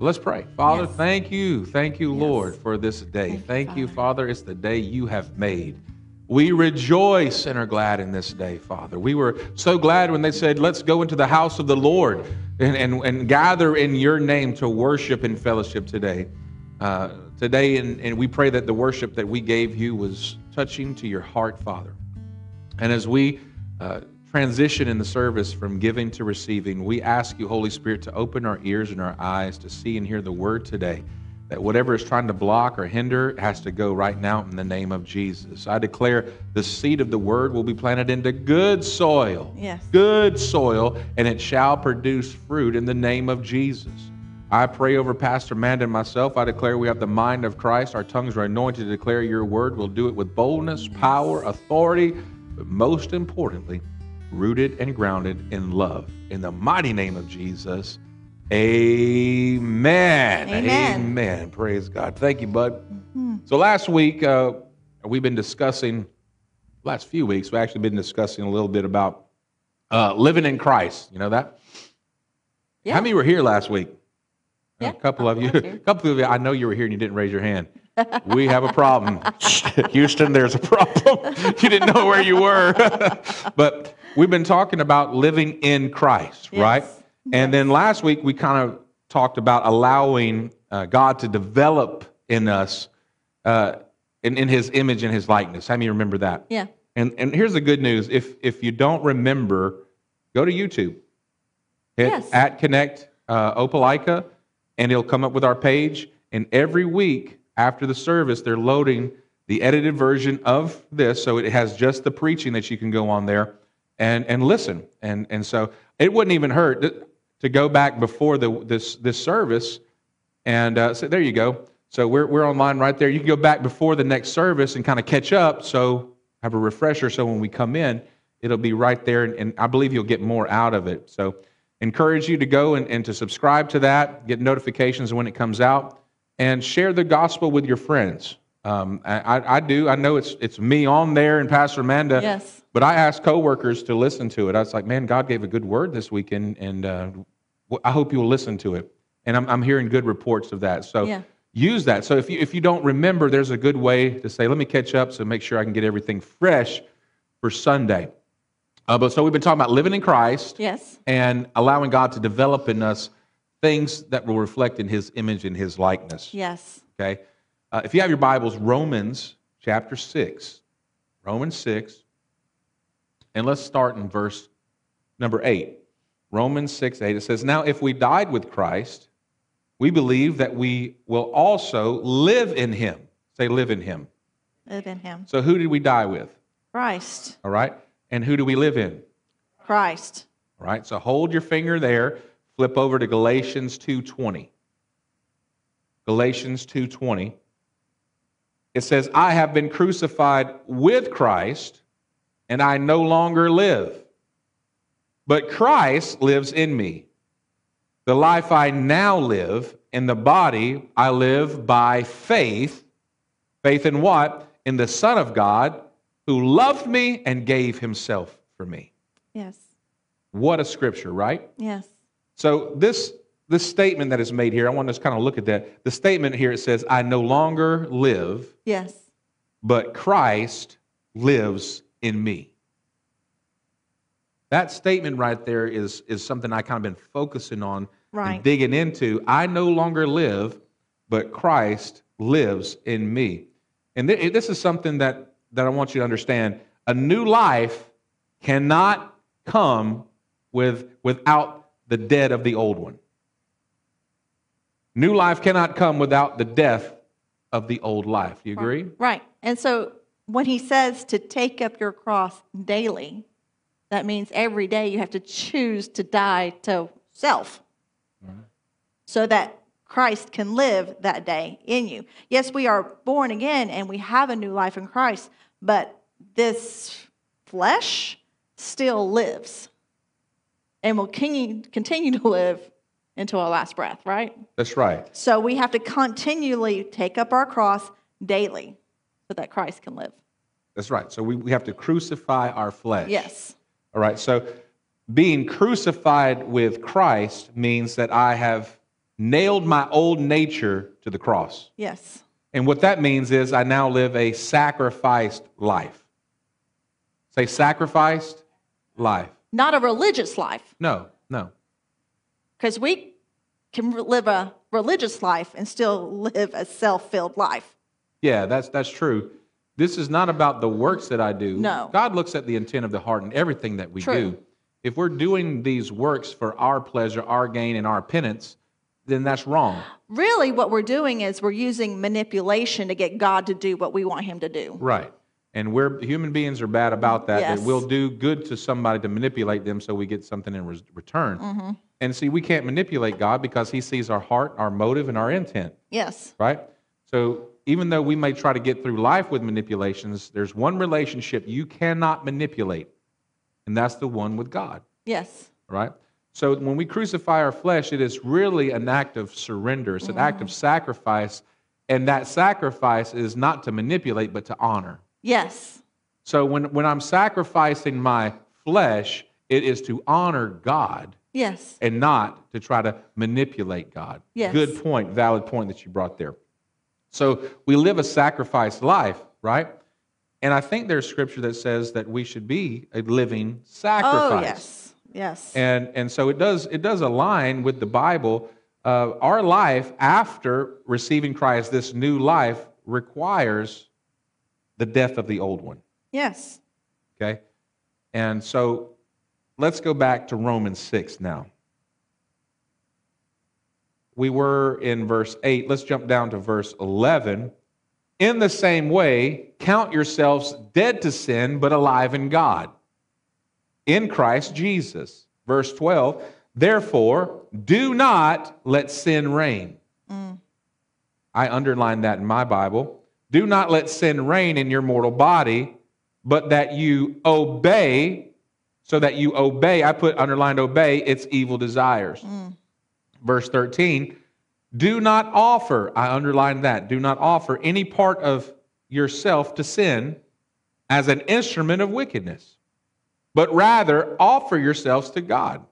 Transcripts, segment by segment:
but let's pray. Father, Yes. thank you. Thank you, Yes. Lord, for this day. Thank you, Thank you, Father. Father. It's the day you have made. We rejoice and are glad in this day, Father. We were so glad when they said, Let's go into the house of the Lord and, and, and gather in your name to worship and fellowship today. Uh, today, and, and we pray that the worship that we gave you was touching to your heart, Father. And as we uh, transition in the service from giving to receiving, we ask you, Holy Spirit, to open our ears and our eyes to see and hear the word today. That whatever is trying to block or hinder has to go right now in the name of Jesus. I declare the seed of the word will be planted into good soil. Yes. Good soil, and it shall produce fruit in the name of Jesus. I pray over Pastor Amanda and myself. I declare we have the mind of Christ. Our tongues are anointed to declare your word. We'll do it with boldness, power, authority, but most importantly, rooted and grounded in love. In the mighty name of Jesus, amen. Amen. Amen. Praise God. Thank you, bud. So last week, uh, we've been discussing, last few weeks, we've actually been discussing a little bit about uh, living in Christ. You know that? Yeah. How many were here last week? Yeah, a couple of you. A couple of you. I know you were here and you didn't raise your hand. We have a problem. Houston, there's a problem. you didn't know where you were. but we've been talking about living in Christ, Yes. right? And then last week we kind of talked about allowing uh, God to develop in us uh, in, in his image and his likeness. How many remember that? Yeah. And, and here's the good news. If, if you don't remember, go to YouTube. Hit Yes. at Connect uh, Opelika, and it'll come up with our page. And every week after the service, they're loading the edited version of this. So it has just the preaching that you can go on there and, and listen. And, and so it wouldn't even hurt to- to go back before the, this, this service and uh, so there you go. So we're, we're online right there. You can go back before the next service and kind of catch up. So have a refresher. So when we come in, it'll be right there. And, and I believe you'll get more out of it. So encourage you to go and, and to subscribe to that, get notifications when it comes out, and share the gospel with your friends. Um, I, I- do. I know it's, it's me on there and Pastor Amanda. Yes. But I asked coworkers to listen to it. I was like, man, God gave a good word this weekend, and uh, I hope you'll listen to it. And I'm, I'm hearing good reports of that. So Yeah. use that. So if you, if you don't remember, there's a good way to say, let me catch up so make sure I can get everything fresh for Sunday. Uh, but so we've been talking about living in Christ Yes. and allowing God to develop in us things that will reflect in his image and his likeness. Yes. Okay? Uh, if you have your Bibles, Romans chapter 6. Romans 6. And let's start in verse number 8. Romans 6 8. It says, Now if we died with Christ, we believe that we will also live in him. Say, live in him. Live in him. So who did we die with? Christ. All right? And who do we live in? Christ. All right? So hold your finger there. Flip over to Galatians 2:20. Galatians 2:20. It says, "I have been crucified with Christ, and I no longer live, but Christ lives in me. The life I now live in the body, I live by faith. Faith in what? In the Son of God, who loved me and gave himself for me." Yes. What a scripture, right? Yes. So this this statement that is made here, I want to just kind of look at that. The statement here it says, "I no longer live, Yes. but Christ lives in me." That statement right there is is something I kind of been focusing on Right. and digging into. I no longer live, but Christ lives in me. And thi- this is something that that I want you to understand. A new life cannot come with without the dead of the old one. New life cannot come without the death of the old life. Do you agree? Right. And so when he says to take up your cross daily, that means every day you have to choose to die to self mm-hmm. so that Christ can live that day in you. Yes, we are born again and we have a new life in Christ, but this flesh still lives and will continue to live until our last breath, right? That's right. So we have to continually take up our cross daily so that Christ can live. That's right. So we, we have to crucify our flesh. Yes. All right. So being crucified with Christ means that I have nailed my old nature to the cross. Yes. And what that means is I now live a sacrificed life. Say sacrificed life. Not a religious life, No, no. Because we can live a religious life and still live a self filled life. Yeah, that's that's true. This is not about the works that I do. No. God looks at the intent of the heart and everything that we True. do. If we're doing these works for our pleasure, our gain, and our penance, then that's wrong. Really, what we're doing is we're using manipulation to get God to do what we want Him to do. Right. And we're human beings are bad about that. Yes. That we'll do good to somebody to manipulate them so we get something in res- return. Mm-hmm. And see, we can't manipulate God because He sees our heart, our motive, and our intent. Yes. right? So even though we may try to get through life with manipulations, there's one relationship you cannot manipulate, and that's the one with God, Yes. right? So when we crucify our flesh, it is really an act of surrender, it's an act of sacrifice, and that sacrifice is not to manipulate, but to honor. Yes. So when, when I'm sacrificing my flesh, it is to honor God Yes. and not to try to manipulate God. Yes. Good point, valid point that you brought there. So we live a sacrificed life, right? And I think there's scripture that says that we should be a living sacrifice. Oh, yes. Yes. And and so it does it does align with the Bible. Uh, our life after receiving Christ, this new life requires the death of the old one. yes. Okay? And so let's go back to Romans 6 now. We were in verse 8. Let's jump down to verse 11. In the same way, count yourselves dead to sin, but alive in God, in Christ Jesus. Verse 12. Therefore, do not let sin reign. Mm. I underlined that in my Bible. Do not let sin reign in your mortal body, but that you obey, so that you obey. I put underlined obey its evil desires. Mm. Verse 13. Do not offer, I underlined that, do not offer any part of yourself to sin as an instrument of wickedness, but rather offer yourselves to God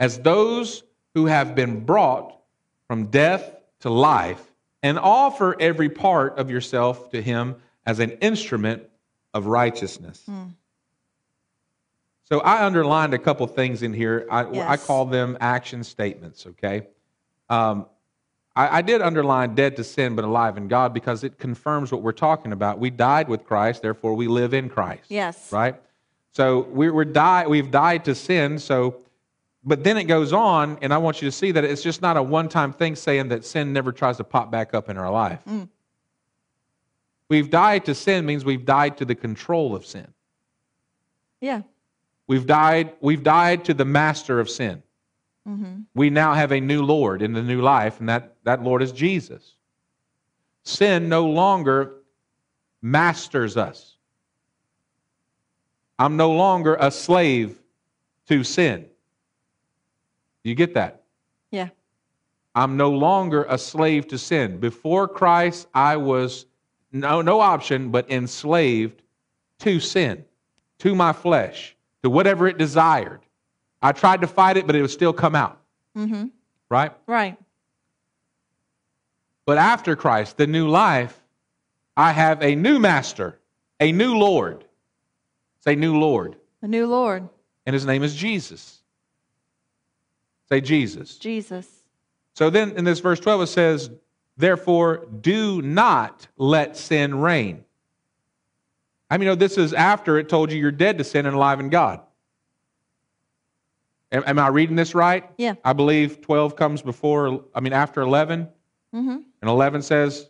as those who have been brought from death to life, and offer every part of yourself to Him as an instrument of righteousness. So I underlined a couple things in here. I, I call them action statements, okay? Um, I, I did underline dead to sin but alive in God because it confirms what we're talking about. We died with Christ, therefore we live in Christ Yes. right? So we're, we're die, we've died to sin. So, but then it goes on, and I want you to see that it's just not a one-time thing saying that sin never tries to pop back up in our life. Mm. We've died to sin means we've died to the control of sin. Yeah. We've died. We've died to the master of sin. Mm-hmm. We now have a new Lord in the new life, and that, that Lord is Jesus. Sin no longer masters us. I'm no longer a slave to sin. You get that? Yeah. I'm no longer a slave to sin. Before Christ, I was no, no option but enslaved to sin, to my flesh, to whatever it desired. I tried to fight it, but it would still come out. Mm-hmm. Right? Right. But after Christ, the new life, I have a new master, a new Lord. Say, new Lord. A new Lord, And his name is Jesus. Say, Jesus. Jesus. So then in this verse 12, it says, Therefore, do not let sin reign. I mean, you know, this is after it told you you're dead to sin and alive in God. Am, am I reading this right? Yeah. I believe 12 comes before, I mean, after 11. Mm-hmm. And 11 says,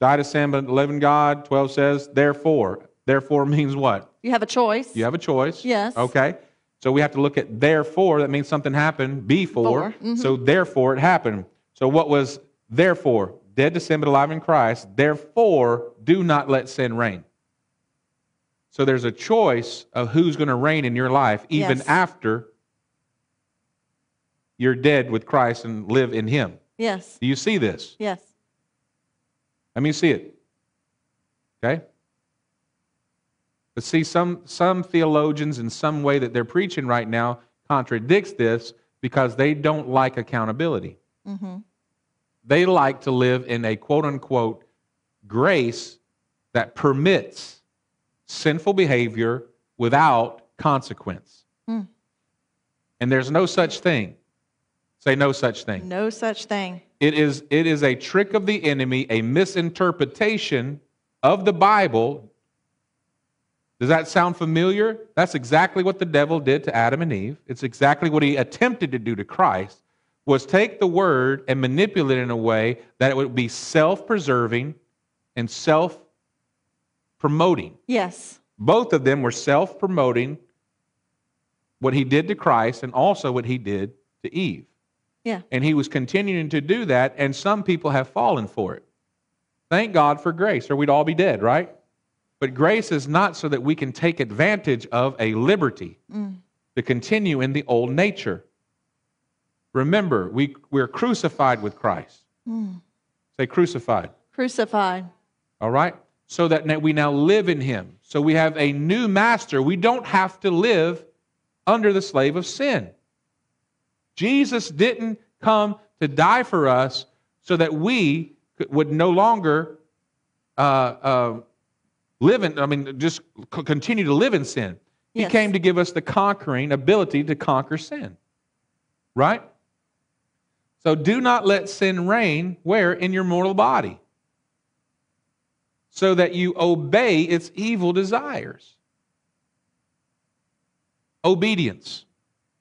die to sin, but live in God. 12 says, therefore. Therefore means what? You have a choice. You have a choice. Yes. Okay. So we have to look at therefore. That means something happened before. Mhm. So therefore it happened. So what was therefore? Dead to sin, but alive in Christ. Therefore, do not let sin reign. So there's a choice of who's going to reign in your life, even Yes. after you're dead with Christ and live in Him. Yes. Do you see this? Yes. Let me see it. Okay? But see, some, some theologians, in some way that they're preaching right now, contradicts this because they don't like accountability. Mm-hmm. They like to live in a quote unquote grace that permits sinful behavior without consequence. Hmm. And there's no such thing. Say no such thing. No such thing. It is, it is a trick of the enemy, a misinterpretation of the Bible. Does that sound familiar? That's exactly what the devil did to Adam and Eve. It's exactly what he attempted to do to Christ was take the word and manipulate it in a way that it would be self-preserving and self-promoting. Yes. Both of them were self-promoting what he did to Christ and also what he did to Eve. Yeah. And he was continuing to do that, and some people have fallen for it. Thank God for grace, or we'd all be dead, right? But grace is not so that we can take advantage of a liberty to continue in the old nature. Remember, we, we're crucified with Christ. Say crucified, Crucified. all right? So that we now live in him. So we have a new master. We don't have to live under the slave of sin. Jesus didn't come to die for us so that we could- would no longer uh, uh, live in, I mean, just continue to live in sin. He Yes. came to give us the conquering ability to conquer sin. Right? So do not let sin reign where? In your mortal body. So that you obey its evil desires. Obedience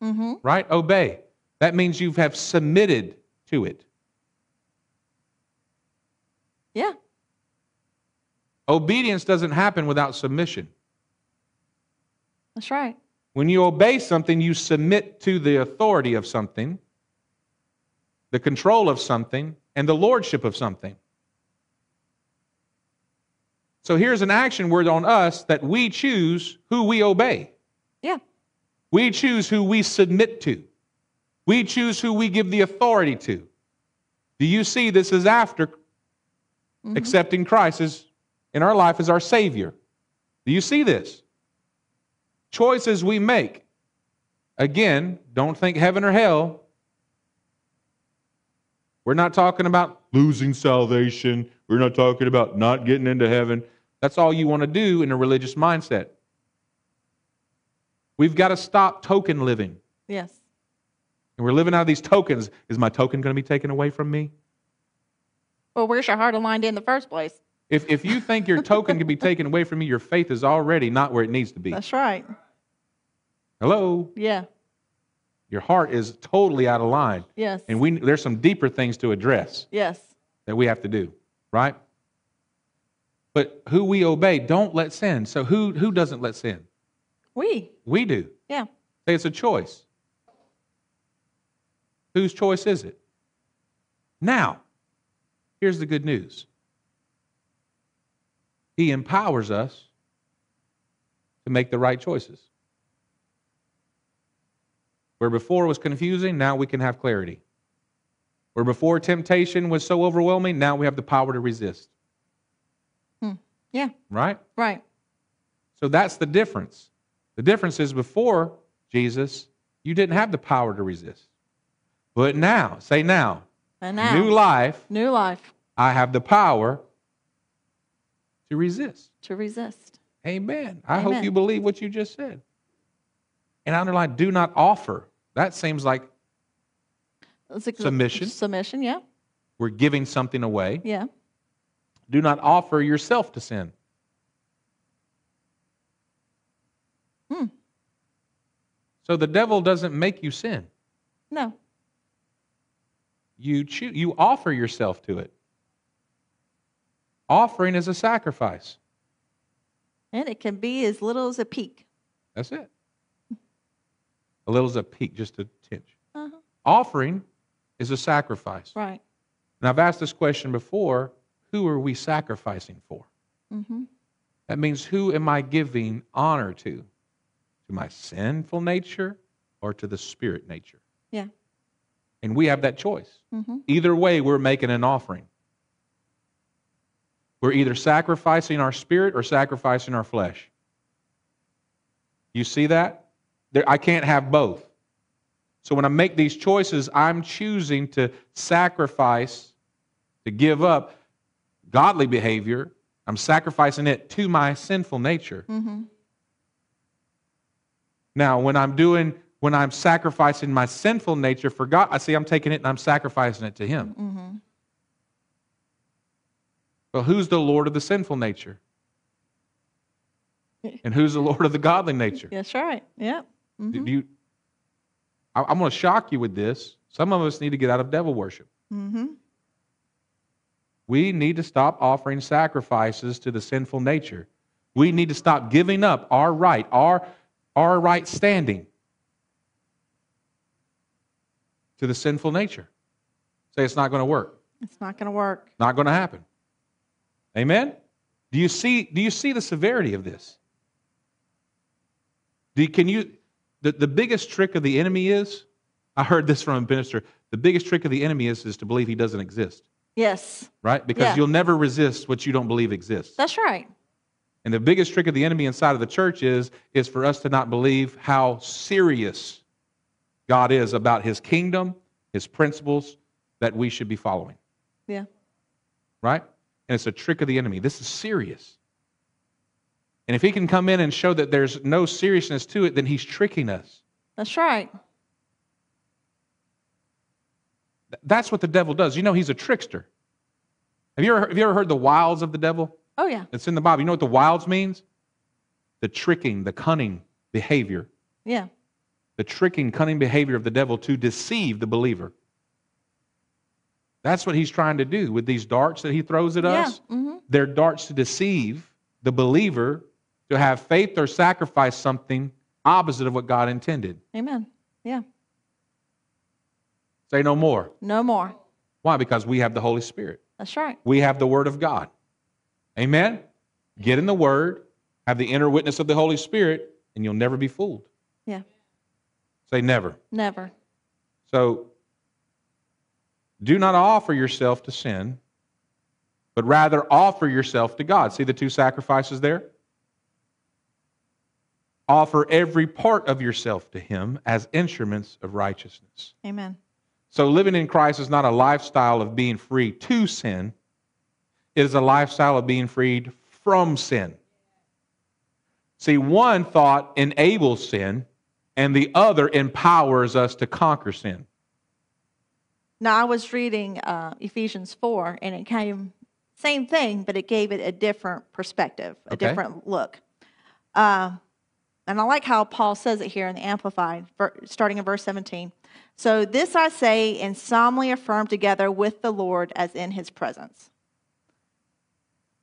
Mm-hmm. right? Obey. That means you have submitted to it. Yeah. Obedience doesn't happen without submission. That's right. When you obey something, you submit to the authority of something, the control of something, and the lordship of something. So here's an action word on us that we choose who we obey. Yeah. We choose who we submit to. We choose who we give the authority to. Do you see this is after mm-hmm. accepting Christ as in our life as our Savior? Do you see this? Choices we make. Again, don't think heaven or hell. We're not talking about losing salvation. We're not talking about not getting into heaven. That's all you want to do in a religious mindset. We've got to stop token living. Yes. And we're living out of these tokens. Is my token going to be taken away from me? Well, where's your heart aligned in the first place? If, if you think your token can be taken away from you, your faith is already not where it needs to be. That's right. Hello? Yeah. Your heart is totally out of line. Yes. And we, there's some deeper things to address yes. that we have to do, right? But who we obey, don't let sin. So who, who doesn't let sin? We. We do. Yeah. Say it's a choice. Whose choice is it? Now, here's the good news He empowers us to make the right choices. Where before it was confusing, now we can have clarity. Where before temptation was so overwhelming, now we have the power to resist. Hmm. Yeah. Right? Right. So that's the difference. The difference is before Jesus, you didn't have the power to resist. But now, say now, And now. new life, New life I have the power to resist. to resist. Amen. I hope you believe what you just said. And I underline, do not offer. That seems like Submission. Submission. Yeah. we're giving something away. Yeah. Do not offer yourself to sin. Hmm. So the devil doesn't make you sin. No. You choose, you offer yourself to it. Offering is a sacrifice. And it can be as little as a peek. That's it. A little as a peek, just a tinge. Uh-huh. Offering is a sacrifice. Right. And I've asked this question before who are we sacrificing for? Mm-hmm. That means who am I giving honor to? To my sinful nature or to the spirit nature? Yeah. And we have that choice. Mm-hmm. Either way, we're making an offering. We're either sacrificing our spirit or sacrificing our flesh. You see that? There, I can't have both. So when I make these choices, I'm choosing to sacrifice, to give up godly behavior. I'm sacrificing it to my sinful nature. Mm-hmm. Now, when I'm doing, when I'm sacrificing my sinful nature for God, I see I'm taking it and I'm sacrificing it to Him. Mm-hmm. Well, who's the Lord of the sinful nature? And who's the Lord of the godly nature? That's right. Yep. Do you, I, I'm going to shock you with this. Some of us need to get out of devil worship. Mm-hmm. We need to stop offering sacrifices to the sinful nature. We need to stop giving up our right, our, our right standing to the sinful nature. Say it's not going to work. It's not going to work. Not going to happen. Amen? Do you see, do you see the severity of this? Do you, can you, the, the biggest trick of the enemy is, I heard this from a minister, the biggest trick of the enemy is, is to believe he doesn't exist, Yes. right? Because Yeah. you'll never resist what you don't believe exists. That's right. And the biggest trick of the enemy inside of the church is, is for us to not believe how serious God is about his kingdom, his principles that we should be following, Yeah. right? And it's a trick of the enemy. This is serious. And if he can come in and show that there's no seriousness to it, then he's tricking us. That's right. That's what the devil does. You know, he's a trickster. Have you ever, have you ever heard the wiles of the devil? Oh, yeah. It's in the Bible. You know what the wiles means? The tricking, the cunning behavior, Yeah. the tricking, cunning behavior of the devil to deceive the believer. That's what he's trying to do with these darts that he throws at Yeah. us. Mm-hmm. They're darts to deceive the believer to have faith or sacrifice something opposite of what God intended. Amen. Yeah. Say no more. No more. Why? Because we have the Holy Spirit. That's right. We have the Word of God. Amen? Get in the Word, have the inner witness of the Holy Spirit, and you'll never be fooled. Yeah. Say never. Never. So, do not offer yourself to sin, but rather offer yourself to God. See the two sacrifices there? Offer every part of yourself to Him as instruments of righteousness. Amen. So, living in Christ is not a lifestyle of being free to sin, it is a lifestyle of being freed from sin. See, one thought enables sin, and the other empowers us to conquer sin. Now, I was reading uh, Ephesians 4, and it came, same thing, but it gave it a different perspective, a Okay. different look. Uh, and I like how Paul says it here in the Amplified, starting in verse 17. So, this I say and solemnly affirm together with the Lord as in his presence.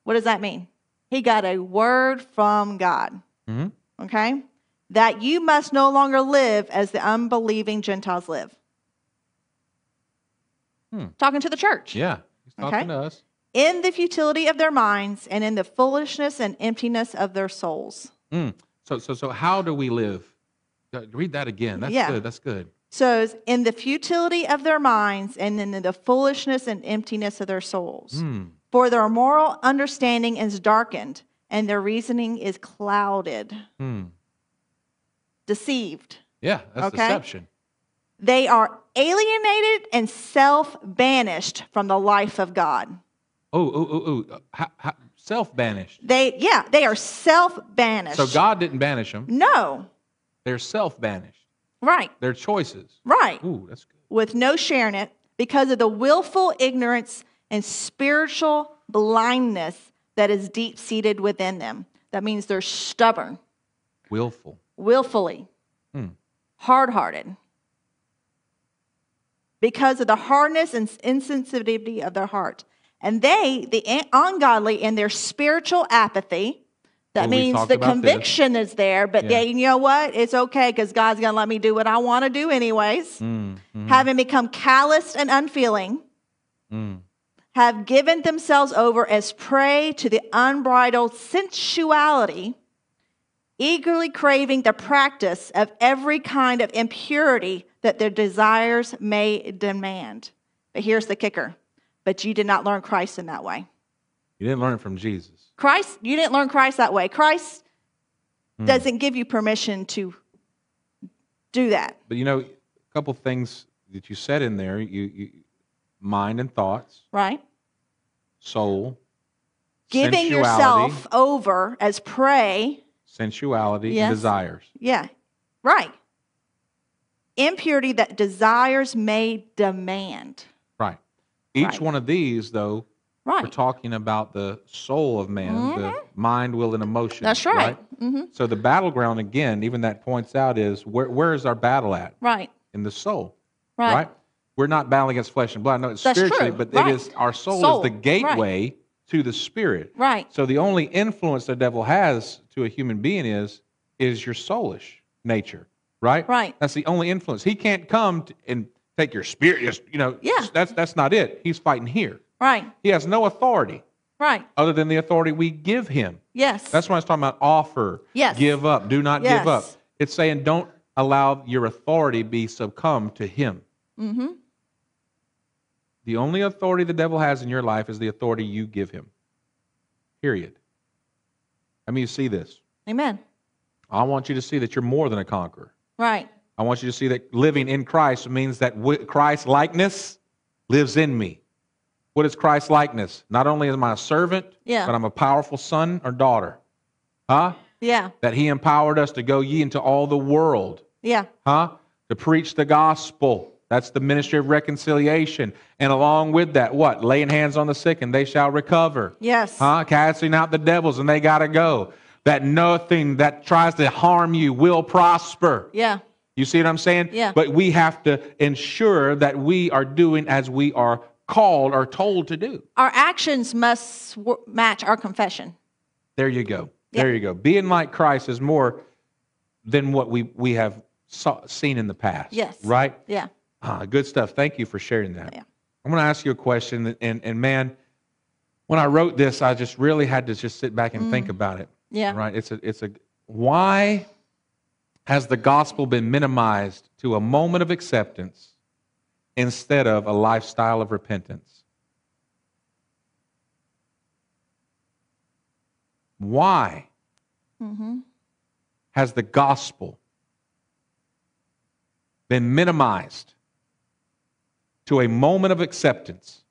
What does that mean? He got a word from God, Mhm. okay? That you must no longer live as the unbelieving Gentiles live. Hmm. Talking to the church. Yeah, he's talking Okay. to us. In the futility of their minds and in the foolishness and emptiness of their souls. Mm. So, so, so, how do we live? Uh, Read that again. That's Yeah. good. That's good. So, it's in the futility of their minds and in the foolishness and emptiness of their souls. Mm. For their moral understanding is darkened and their reasoning is clouded, Mm. deceived. Yeah, that's Okay. deception. They are alienated and self banished from the life of God. Oh, oh, oh, oh. How, self banished. They, yeah, they are self banished. So God didn't banish them. No, They're self banished. right, They're choices. right. Ooh, that's good. with no share in it because of the willful ignorance and spiritual blindness that is deep seated within them. That means they're stubborn, Willful. willfully, Hmm. hard hearted. Because of the hardness and insensitivity of their heart. And they, the ungodly, in their spiritual apathy, that Oh, we means the about this. conviction is there, but Yeah. they, you know what? It's okay because God's going to let me do what I want to do, anyways. Mm, mm, Having become calloused and unfeeling, mm. have given themselves over as prey to the unbridled sensuality, eagerly craving the practice of every kind of impurity that their desires may demand. But here's the kicker but you did not learn Christ in that way. You didn't learn it from Jesus. Christ, you didn't learn Christ that way. Christ Hmm. doesn't give you permission to do that. But you know, a couple things that you said in there. You, you mind and thoughts, Right? soul, Giving yourself over as prey. sensuality, Yes. and desires. Yeah. Right. Impurity that desires may demand. Right. Each Right. one of these, though, right. we're talking about the soul of man, the mind, will, and emotion. That's right. hmm So the battleground, again, even that points out is where, where is our battle at? Right. In the soul. Right. Right. We're not battling against flesh and blood. No, it's That's spiritually, true. but Right. it is our soul, Soul. is the gateway to the spirit. Right. So the only influence the devil has to a human being is is your soulish nature, right? Right. That's the only influence. He can't come and take your spirit. Just you know, Yeah. That's that's not it. He's fighting here. Right. He has no authority Right. other than the authority we give him. Yes. That's why I was talking about. Offer. Yes. Give up. Do not give up. It's saying don't allow your authority be succumb to him. mm-hmm. The only authority the devil has in your life is the authority you give him. Period. I mean, you see this. Amen. I want you to see that you're more than a conqueror. Right. I want you to see that living in Christ means that Christ likeness lives in me. What is Christ likeness? Not only am I a servant, Yeah. but I'm a powerful son or daughter. Huh? Yeah. That he empowered us to go ye into all the world. Yeah. Huh? To preach the gospel. That's the ministry of reconciliation. And along with that, what? Laying hands on the sick and they shall recover. Yes. Huh? Casting out the devils and they got to go. That nothing that tries to harm you will prosper. Yeah. You see what I'm saying? Yeah. But we have to ensure that we are doing as we are called or told to do. Our actions must w- match our confession. There you go. Yeah. There you go. Being like Christ is more than what we, we have saw, seen in the past. Yes. Right? Yeah. Ah, good stuff. Thank you for sharing that. Yeah. I'm going to ask you a question. And, and man, when I wrote this, I just really had to just sit back and think about it. Yeah. Right? It's a, it's a, why has the gospel been minimized to a moment of acceptance instead of a lifestyle of repentance? Why Mm-hmm. has the gospel been minimized to a moment of acceptance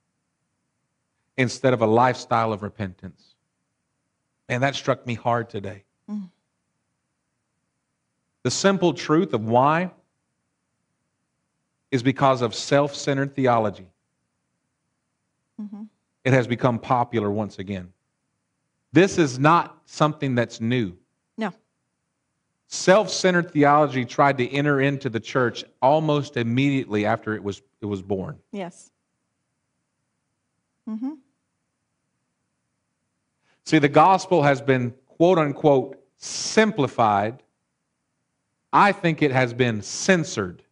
instead of a lifestyle of repentance? And that struck me hard today. Mm. The simple truth of why is because of self centered theology. Mm-hmm. It has become popular once again. This is not something that's new. No. Self centered theology tried to enter into the church almost immediately after it was, it was born. Yes. Mm-hmm. See, the gospel has been quote unquote simplified. I think it has been censored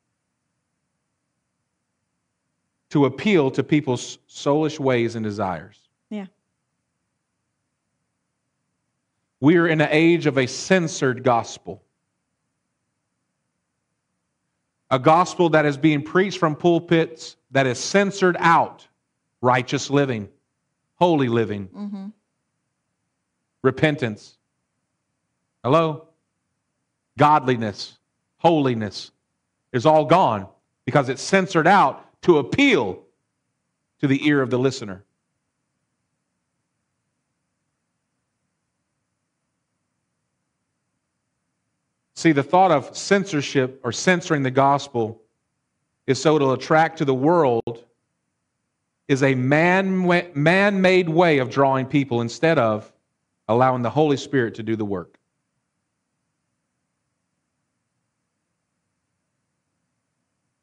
to appeal to people's soulish ways and desires. Yeah. We are in an age of a censored gospel. A gospel that is being preached from pulpits that is censored out righteous living, holy living, Mm-hmm. Repentance. Hello? Godliness, holiness is all gone because it's censored out to appeal to the ear of the listener. See, the thought of censorship or censoring the gospel is so to attract to the world is a man man made way of drawing people instead of allowing the Holy Spirit to do the work.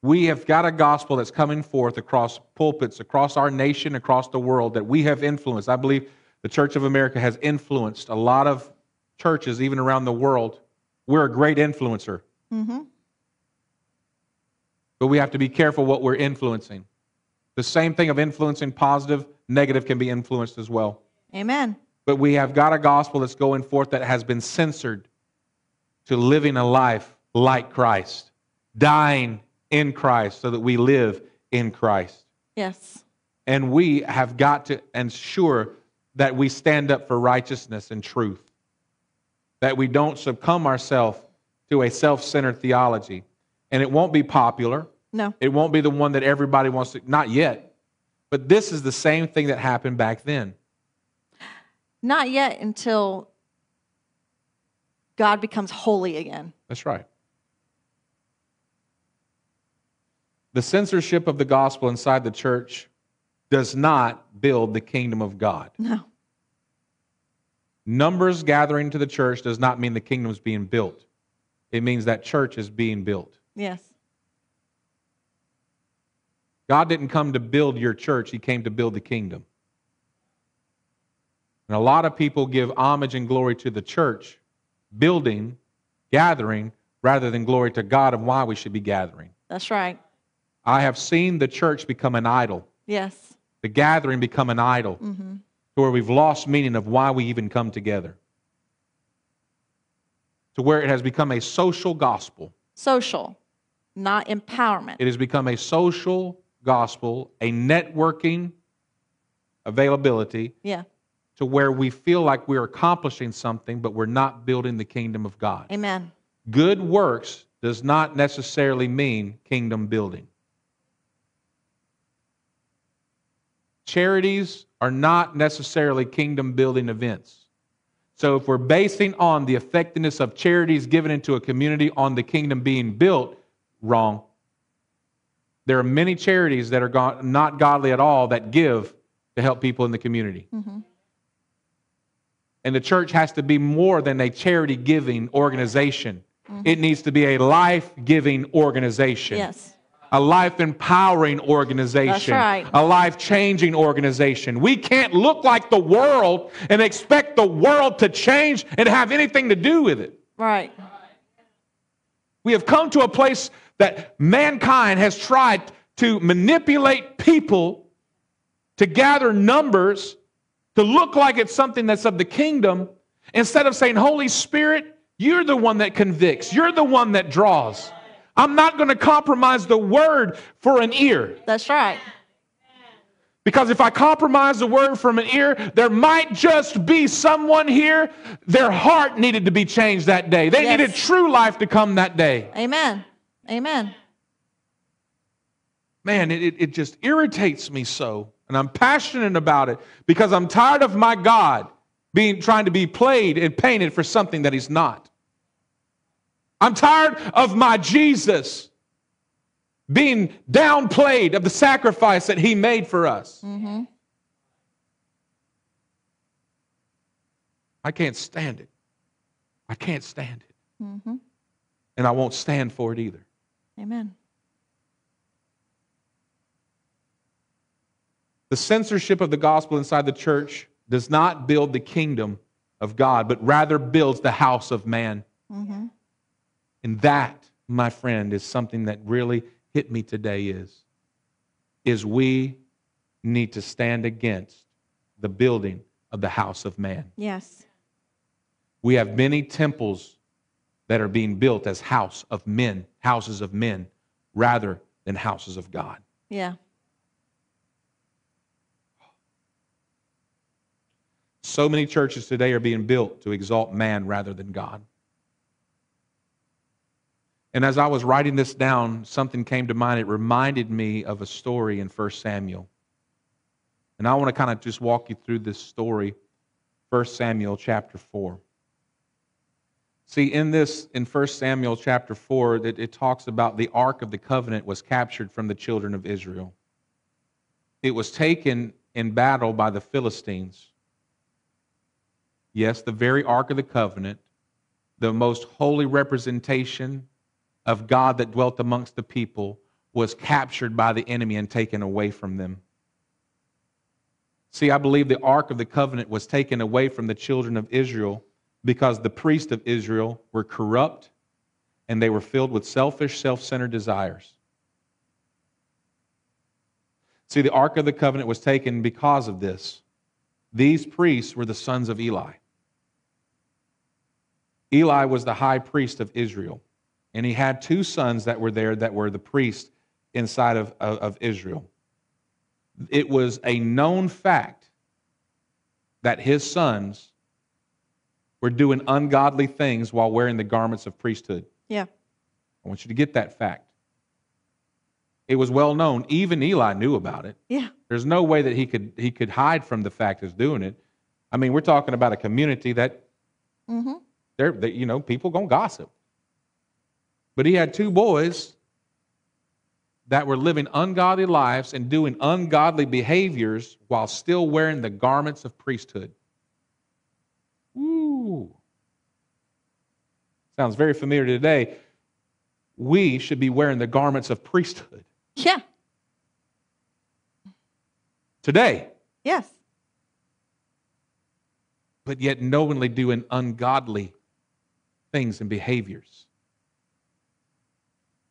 We have got a gospel that's coming forth across pulpits, across our nation, across the world that we have influenced. I believe the Church of America has influenced a lot of churches, even around the world. We're a great influencer, Mm-hmm. but we have to be careful what we're influencing. The same thing of influencing positive, negative can be influenced as well. Amen. But we have got a gospel that's going forth that has been censored to living a life like Christ, dying in Christ so that we live in Christ. Yes. And we have got to ensure that we stand up for righteousness and truth, that we don't succumb ourselves to a self centered theology. And it won't be popular, No. It won't be the one that everybody wants to, not yet. But this is the same thing that happened back then. Not yet until God becomes holy again. That's right. The censorship of the gospel inside the church does not build the kingdom of God. No. Numbers gathering to the church does not mean the kingdom is being built. It means that church is being built. Yes. God didn't come to build your church, He came to build the kingdom. And a lot of people give homage and glory to the church, building, gathering, rather than glory to God and why we should be gathering. That's right. I have seen the church become an idol, Yes. the gathering become an idol, Mm-hmm. to where we've lost meaning of why we even come together. To where it has become a social gospel. Social, not empowerment. It has become a social gospel, a networking availability yeah. To where we feel like we're accomplishing something, but we're not building the kingdom of God. Amen. Good works does not necessarily mean kingdom building. Charities are not necessarily kingdom building events. So if we're basing on the effectiveness of charities given into a community on the kingdom being built, wrong. There are many charities that are not godly at all that give to help people in the community. Mm-hmm. And the church has to be more than a charity giving organization. Mm-hmm. It needs to be a life giving organization, Yes. a life empowering organization, right. a life changing organization. We can't look like the world and expect the world to change and have anything to do with it. Right. We have come to a place that mankind has tried to manipulate people to gather numbers to look like it's something that's of the kingdom instead of saying, Holy Spirit, you're the one that convicts, you're the one that draws. I'm not going to compromise the word for an ear. That's right. Because if I compromise the word from an ear, there might just be someone here, their heart needed to be changed that day. They Yes. needed true life to come that day. Amen. Amen. man, it, it, it just irritates me so. And I'm passionate about it because I'm tired of my God being trying to be played and painted for something that he's not. I'm tired of my Jesus being downplayed of the sacrifice that he made for us. Mm-hmm. I can't stand it. I can't stand it. Mm-hmm. And I won't stand for it either. Amen. The censorship of the gospel inside the church does not build the kingdom of God, but rather builds the house of man. Mm-hmm. And that, my friend, is something that really hit me today is, is we need to stand against the building of the house of man. Yes. We have many temples that are being built as house of men, houses of men, rather than houses of God. Yeah. So many churches today are being built to exalt man rather than God. And as I was writing this down, something came to mind. It reminded me of a story in 1 Samuel. And I want to kind of just walk you through this story, 1 Samuel chapter 4. See, in this, in 1 Samuel chapter 4, that it talks about the Ark of the Covenant was captured from the children of Israel. It was taken in battle by the Philistines. Yes, the very Ark of the Covenant, the most holy representation of God that dwelt amongst the people, was captured by the enemy and taken away from them. See, I believe the Ark of the Covenant was taken away from the children of Israel because the priests of Israel were corrupt and they were filled with selfish, self centered desires. See, the Ark of the Covenant was taken because of this. These priests were the sons of Eli. Eli was the high priest of Israel, and he had two sons that were there that were the priests inside of, of, of Israel. It was a known fact that his sons were doing ungodly things while wearing the garments of priesthood. Yeah. I want you to get that fact. It was well known. Even Eli knew about it. Yeah. There's no way that he could he could hide from the fact he's doing it. I mean, we're talking about a community that Mm-hmm. They're that you know people gonna gossip. But he had two boys that were living ungodly lives and doing ungodly behaviors while still wearing the garments of priesthood. Ooh. Sounds very familiar today. We should be wearing the garments of priesthood Yeah. today, Yes. but yet knowingly doing ungodly things and behaviors.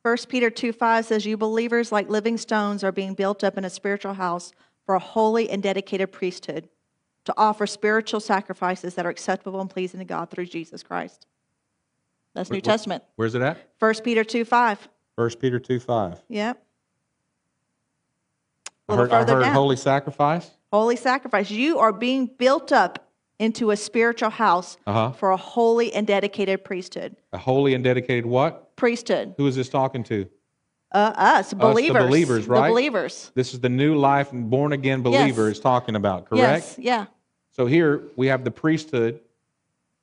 1 Peter 2 5 says, You believers, like living stones, are being built up in a spiritual house for a holy and dedicated priesthood to offer spiritual sacrifices that are acceptable and pleasing to God through Jesus Christ. That's New Where- Testament. Where's it at? 1 Peter 2 5. 1 Peter 2 5. Yep. I heard, I heard holy sacrifice. Holy sacrifice. You are being built up into a spiritual house Uh-huh. for a holy and dedicated priesthood. A holy and dedicated what? Priesthood. Who is this talking to? Uh, us, believers. believers, right? The believers. This is the new life and born again believer Yes. is talking about, correct? Yes. Yeah. So here we have the priesthood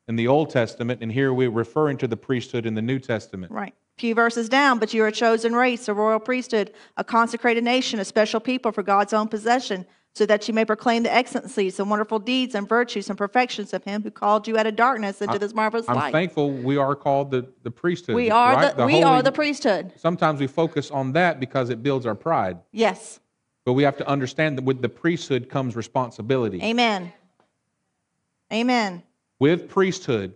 in the Old Testament, and here we're referring to the priesthood in the New Testament. Right. A few verses down, but you are a chosen race, a royal priesthood, a consecrated nation, a special people for God's own possession, so that you may proclaim the excellencies and wonderful deeds and virtues and perfections of him who called you out of darkness into this marvelous I'm light. thankful we are called the, the priesthood. we are right? the, we are the priesthood. Sometimes we focus on that because it builds our pride. Yes. But we have to understand that with the priesthood comes responsibility. Amen. Amen. With priesthood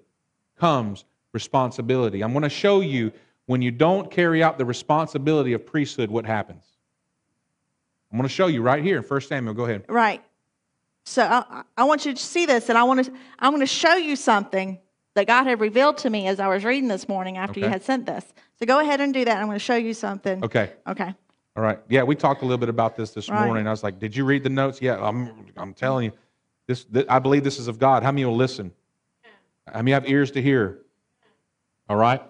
comes responsibility. I'm going to show you when you don't carry out the responsibility of priesthood, what happens. I'm going to show you right here in 1 Samuel. Go ahead. Right. So I, I want you to see this, and I want to I'm going to show you something that God had revealed to me as I was reading this morning after you had sent this. So go ahead and do that. I'm going to show you something. Okay. Okay. All right. Yeah, we talked a little bit about this this Right. morning. I was like, "Did you read the notes?" Yeah, I'm. I'm telling you, this. th- I believe this is of God. How many will listen? How many have ears to hear? All right.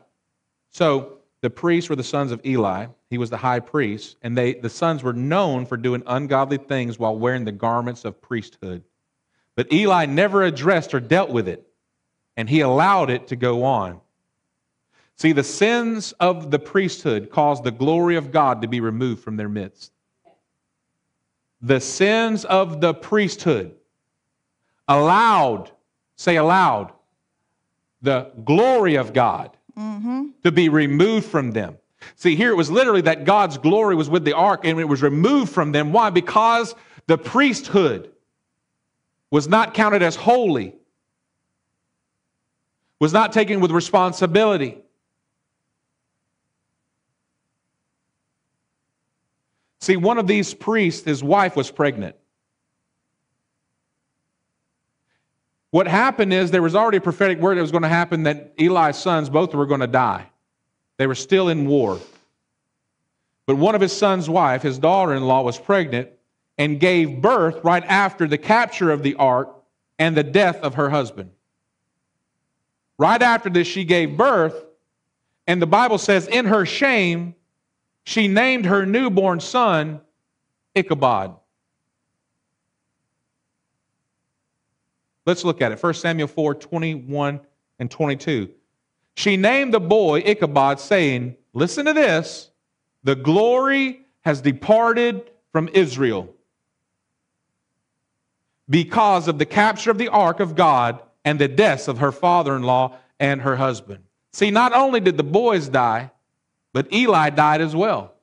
So the priests were the sons of Eli. He was the high priest, and they the sons were known for doing ungodly things while wearing the garments of priesthood. But Eli never addressed or dealt with it, and he allowed it to go on. See, the sins of the priesthood caused the glory of God to be removed from their midst. The sins of the priesthood allowed, say allowed, the glory of God mm-hmm. to be removed from them. See, here it was literally that God's glory was with the ark and it was removed from them. Why? Because the priesthood was not counted as holy, was not taken with responsibility. See, one of these priests, his wife was pregnant. What happened is there was already a prophetic word that was going to happen that Eli's sons both were going to die. They were still in war. But one of his son's wife, his daughter in law, was pregnant and gave birth right after the capture of the ark and the death of her husband. Right after this, she gave birth, and the Bible says, in her shame, she named her newborn son Ichabod. Let's look at it. 1 Samuel 4 21 and 22. She named the boy Ichabod, saying, Listen to this the glory has departed from Israel because of the capture of the ark of God and the deaths of her father in law and her husband. See, not only did the boys die, but Eli died as well.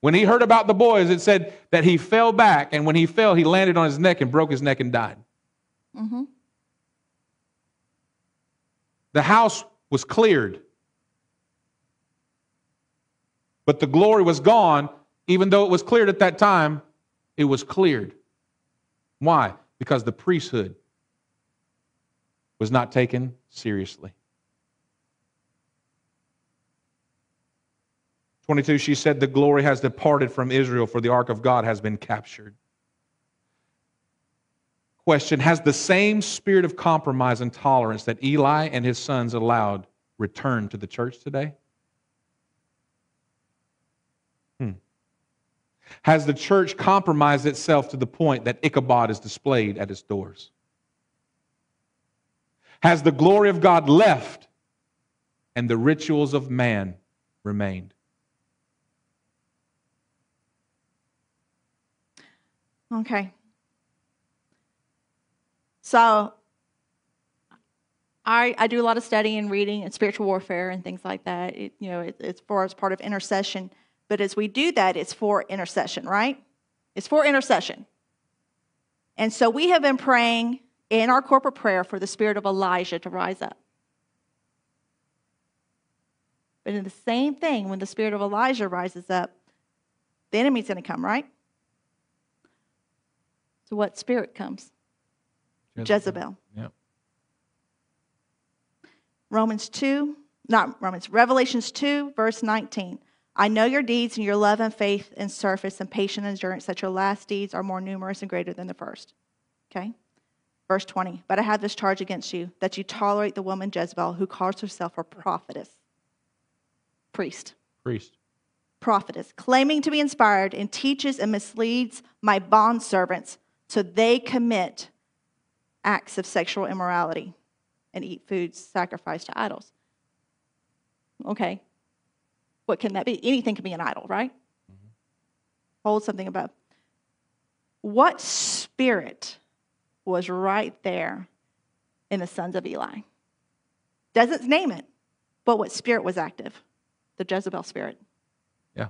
When he heard about the boys, it said that he fell back, and when he fell, he landed on his neck and broke his neck and died. Mm-hmm. The house was cleared, but the glory was gone. Even though it was cleared at that time, it was cleared. Why? Because the priesthood was not taken seriously. 22, she said, The glory has departed from Israel, for the ark of God has been captured. Question Has the same spirit of compromise and tolerance that Eli and his sons allowed returned to the church today? Hmm. Has the church compromised itself to the point that Ichabod is displayed at its doors? Has the glory of God left and the rituals of man remained? Okay. So I, I do a lot of studying and reading and spiritual warfare and things like that. It, you know, it, it's for as part of intercession. But as we do that, it's for intercession, right? It's for intercession. And so we have been praying in our corporate prayer for the spirit of Elijah to rise up. But in the same thing, when the spirit of Elijah rises up, the enemy's going to come, right? So what spirit comes? Jezebel. Yep. Romans 2, not Romans, Revelations 2, verse 19. I know your deeds and your love and faith and service and patient endurance, that your last deeds are more numerous and greater than the first. Okay? Verse 20. But I have this charge against you, that you tolerate the woman Jezebel, who calls herself a prophetess, priest, Priest. prophetess, claiming to be inspired and teaches and misleads my bondservants so they commit acts of sexual immorality and eat foods sacrificed to idols. Okay. What can that be? Anything can be an idol, right? Mm-hmm. Hold something above. What spirit was right there in the sons of Eli? Doesn't name it, but what spirit was active? The Jezebel spirit. Yeah.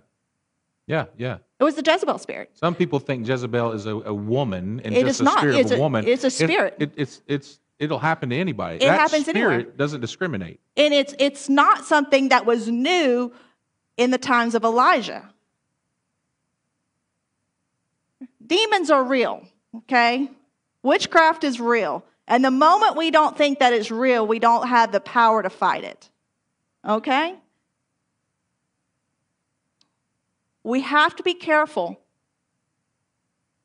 Yeah, yeah. It was the Jezebel spirit. Some people think Jezebel is a, a woman and It just is a not. spirit It's of a woman. it's a It- spirit. It, it's it's it'll happen to anybody. It that happens spirit anywhere. doesn't discriminate. And it's it's not something that was new in the times of Elijah. Demons are real, okay? Witchcraft is real. And the moment we don't think that it's real, we don't have the power to fight it. Okay? We have to be careful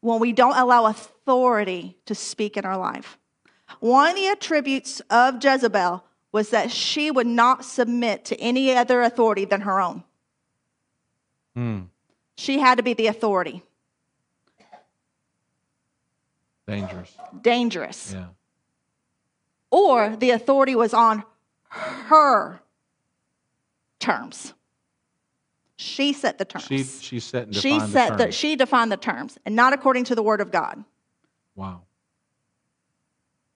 when we don't allow authority to speak in our life. One of the attributes of Jezebel was that she would not submit to any other authority than her own. Hmm. She had to be the authority. Dangerous. Dangerous. Yeah. Or the authority was on her terms. She set the terms. She she set and she defined set the, the, she defined the terms and not according to the word of God. Wow.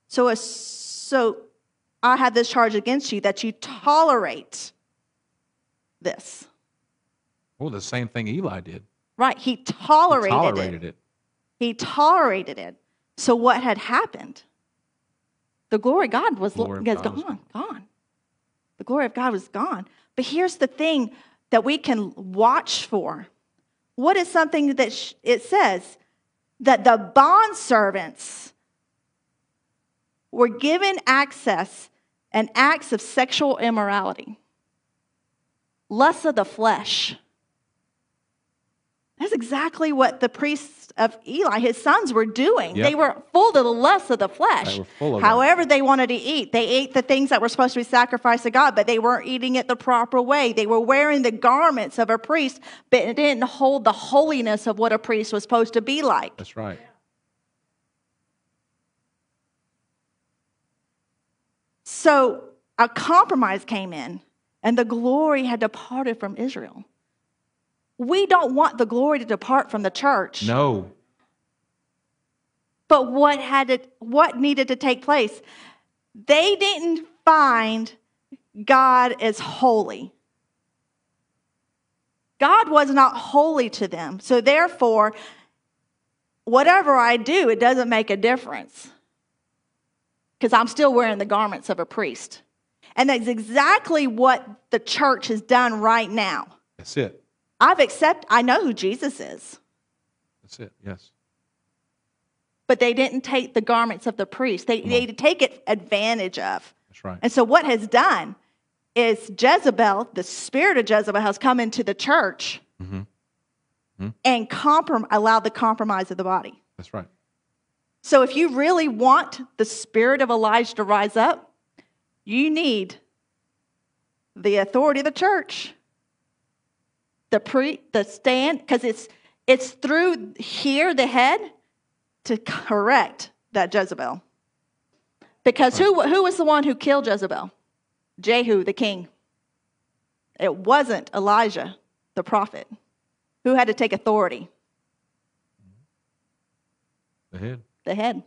So, as, so I have this charge against you that you tolerate this. Well, the same thing Eli did. Right? He He tolerated, tolerated it. it. He tolerated it. So what had happened? The glory of God was, Glory of God was gone, gone. The glory of God was gone. But here's the thing that we can watch for. What is something that sh- it says that the bond servants were given access and acts of sexual immorality, lust of the flesh. That's exactly what the priests of Eli, his sons, were doing. Yep. They were full of the lust of the flesh. They of that. However, they wanted to eat. They ate the things that were supposed to be sacrificed to God, but they weren't eating it the proper way. They were wearing the garments of a priest, but it didn't hold the holiness of what a priest was supposed to be like. That's right. So a compromise came in, and the glory had departed from Israel. We don't want the glory to depart from the church. No. But what had to, what needed to take place? They didn't find God as holy. God was not holy to them. So therefore, whatever I do, it doesn't make a difference. Because I'm still wearing the garments of a priest. And that's exactly what the church has done right now. That's it. I've accepted, I know who Jesus is. That's it. Yes. but they didn't take the garments of the priest. They, they to take it advantage of. That's right. And so what has done is Jezebel, the spirit of Jezebel, has come into the church Mm-hmm. and comprom- allowed the compromise of the body. That's right. So if you really want the spirit of Elijah to rise up, you need the authority of the church, the pre the stand because it's it's through here the head to correct that Jezebel. Because who who was the one who killed Jezebel? Jehu the king. It wasn't Elijah the prophet who had to take authority. The head. The head.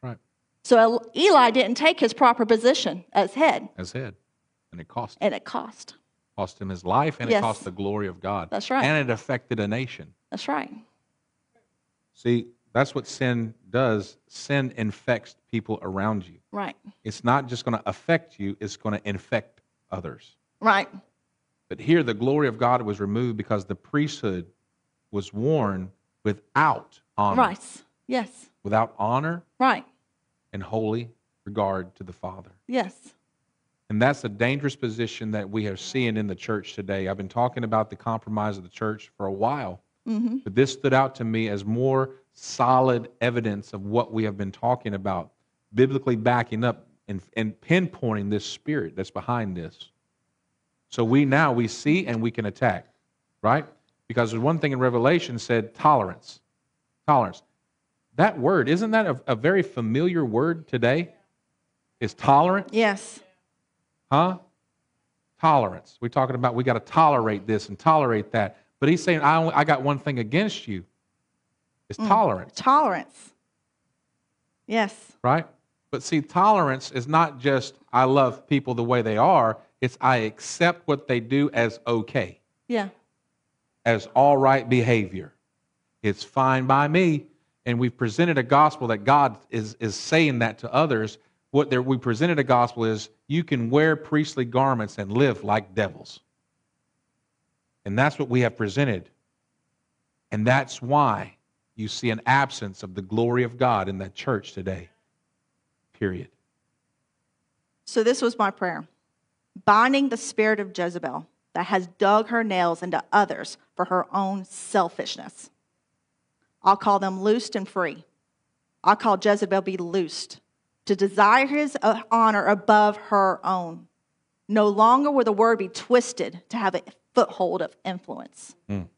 Right. So Eli didn't take his proper position as head, As head. And it cost and it cost. Cost him his life and Yes. it cost the glory of God. That's right. And it affected a nation. That's right. See, that's what sin does. Sin infects people around you. Right. It's not just going to affect you, it's going to infect others. Right. But here, the glory of God was removed because the priesthood was worn without honor, Right. Yes. without honor Right. and holy regard to the Father. Yes. And that's a dangerous position that we are seeing in the church today. I've been talking about the compromise of the church for a while, Mm-hmm. but this stood out to me as more solid evidence of what we have been talking about, biblically backing up and, and pinpointing this spirit that's behind this. So we now we see and we can attack, right? Because there's one thing in Revelation said tolerance. Tolerance. That word, isn't that a, a very familiar word today? Is tolerant? Yes. Huh? Tolerance. We're talking about we got to tolerate this and tolerate that. But he's saying, I, only, I got one thing against you. It's mm. tolerance, Tolerance. Yes. right? But see, tolerance is not just I love people the way they are, it's I accept what they do as okay, Yeah. as all right behavior. It's fine by me. And we've presented a gospel that God is, is saying that to others. What we presented a gospel is you can wear priestly garments and live like devils. And that's what we have presented. And that's why you see an absence of the glory of God in that church today. Period. So this was my prayer binding the spirit of Jezebel that has dug her nails into others for her own selfishness. I'll call them loosed and free. I'll call Jezebel be loosed to desire his uh, honor above her own. No longer will the word be twisted to have a foothold of influence. Mm.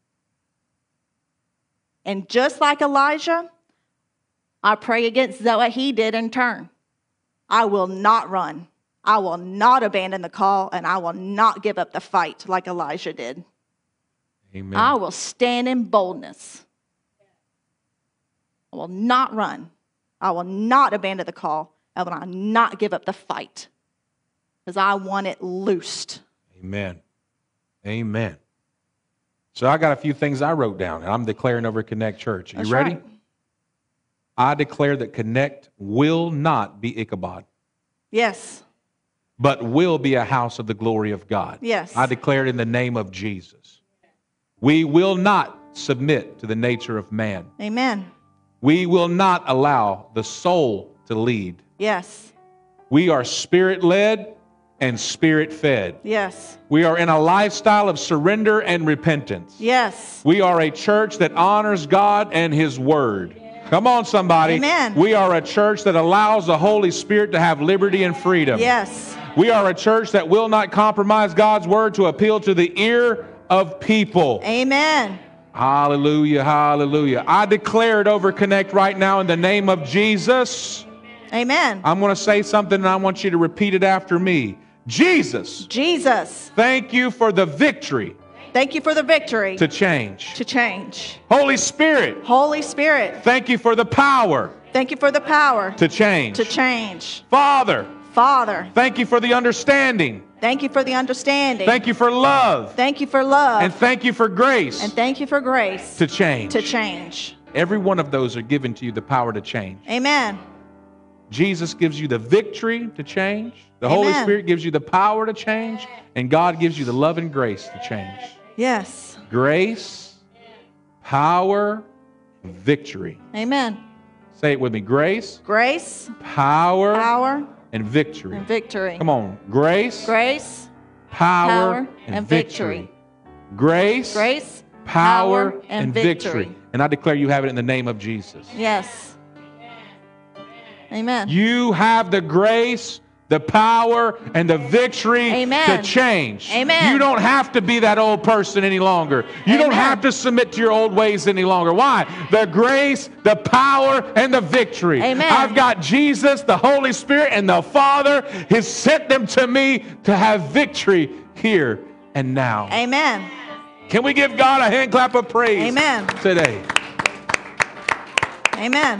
And just like Elijah, I pray against what he did in turn. I will not run. I will not abandon the call, and I will not give up the fight like Elijah did. Amen. I will stand in boldness. I will not run. I will not abandon the call. I will not give up the fight because I want it loosed. Amen. Amen. So I got a few things I wrote down, and I'm declaring over Connect Church. Are That's you ready? right. I declare that Connect will not be Ichabod, Yes. but will be a house of the glory of God. Yes. I declare it in the name of Jesus. We will not submit to the nature of man. Amen. We will not allow the soul to lead. Yes. We are spirit led and spirit fed. Yes. We are in a lifestyle of surrender and repentance. Yes. We are a church that honors God and His Word. Come on, somebody. Amen. We are a church that allows the Holy Spirit to have liberty and freedom. Yes. We are a church that will not compromise God's Word to appeal to the ear of people. Amen. Hallelujah, hallelujah. I declare it over Connect right now in the name of Jesus. Amen. I'm going to say something and I want you to repeat it after me. Jesus, Jesus, thank you for the victory thank you for the victory to change. to change. Holy Spirit, Holy Spirit, thank you for the power thank you for the power to change. to change. Father, Father, thank you for the understanding. thank you for the understanding. Thank you for love. Thank you for love. And thank you for grace and thank you for grace to change. to change. Every one of those are given to you the power to change. Amen. Jesus gives you the victory to change. The Holy Spirit gives you the power to change. And God gives you the love and grace to change. Yes. Grace, power, victory. Amen. Say it with me grace, Grace, power, power, and victory. and victory. Come on. Grace, Grace, power, power, and, and victory. victory. Grace, grace, power, power, and and victory. victory. And I declare you have it in the name of Jesus. Yes. Amen. You have the grace, the power and the victory Amen. to change. Amen. You don't have to be that old person any longer. You don't have to submit to your old ways any longer. Why? The grace, the power, and the victory. Amen. I've got Jesus, the Holy Spirit, and the Father has sent them to me to have victory here and now. Amen. Can we give God a hand clap of praise Amen. today? Amen.